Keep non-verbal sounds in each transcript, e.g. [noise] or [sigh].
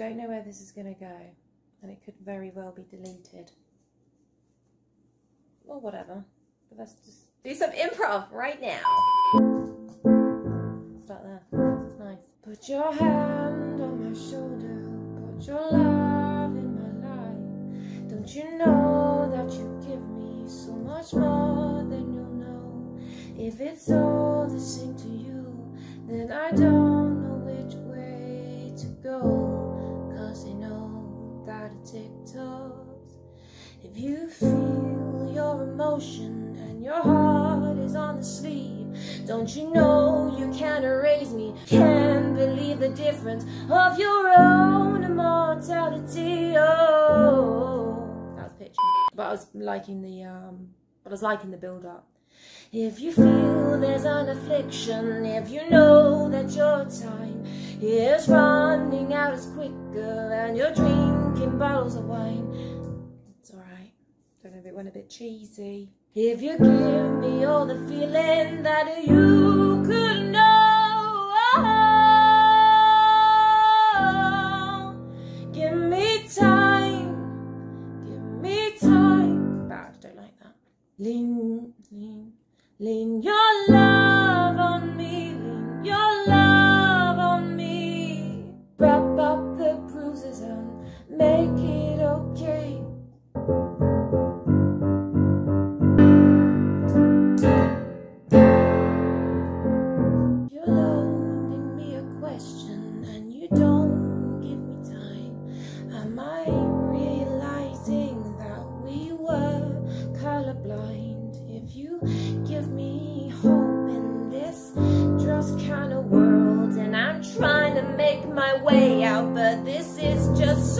don't know where this is going to go, and it could very well be deleted. Or whatever. But let's just do some improv right now. Start there. Is nice. Put your hand on my shoulder. Put your love in my life. Don't you know that you give me so much more than you'll know? If it's all the same to you, then I don't If you feel your emotion and your heart is on the sleeve, don't you know you can't erase me? Can't believe the difference of your own immortality. Oh, that was pitchy, but I was liking the um, but I was liking the build up. If you feel there's an affliction, if you know that your time is running out as quicker and you're drinking bottles of wine. It went a bit cheesy. If you give me all the feeling that you could know, give me time, give me time. Bad, don't like that. Lean, lean, lean your love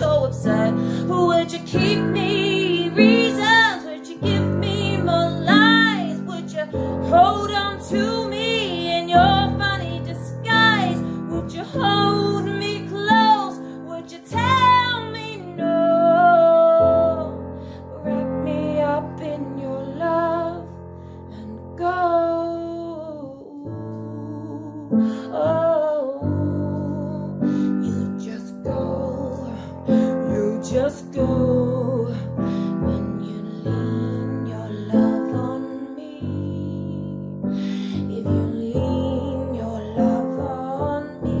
so absurd. Would you keep me reasons? Just go when you lean your love on me. If you lean your love on me,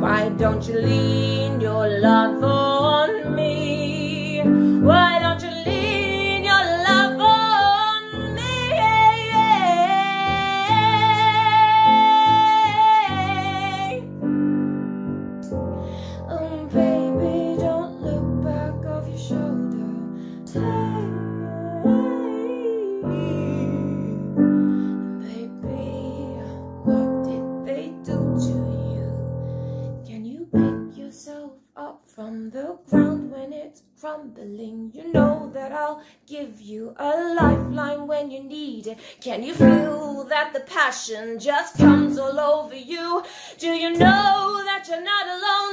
why don't you lean your love on me? Why don't you lean your love on me? Oh, baby, You know that I'll give you a lifeline when you need it. Can you feel that the passion just comes all over you? Do you know that you're not alone?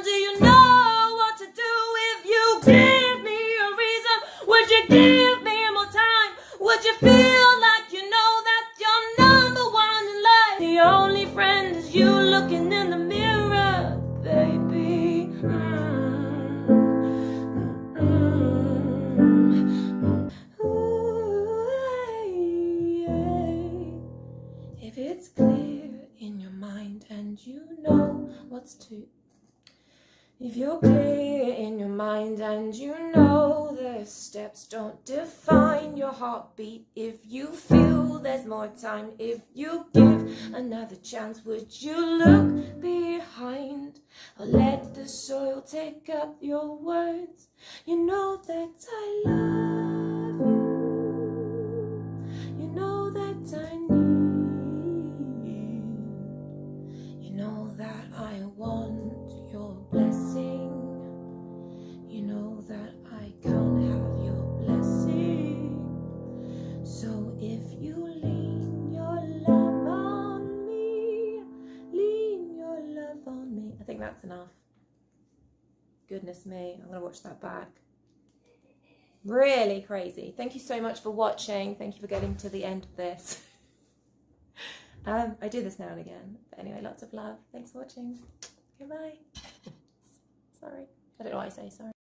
You know what's to if you're clear in your mind and you know the steps don't define your heartbeat, if you feel there's more time, if you give another chance, would you look behind or let the soil take up your words? You know that I love you, you know that I that's enough. Goodness me, I'm gonna watch that back. Really crazy. Thank you so much for watching. Thank you for getting to the end of this. [laughs] um, I do this now and again. But anyway, lots of love. Thanks for watching. Goodbye. [laughs] Sorry. I don't know why I say, sorry.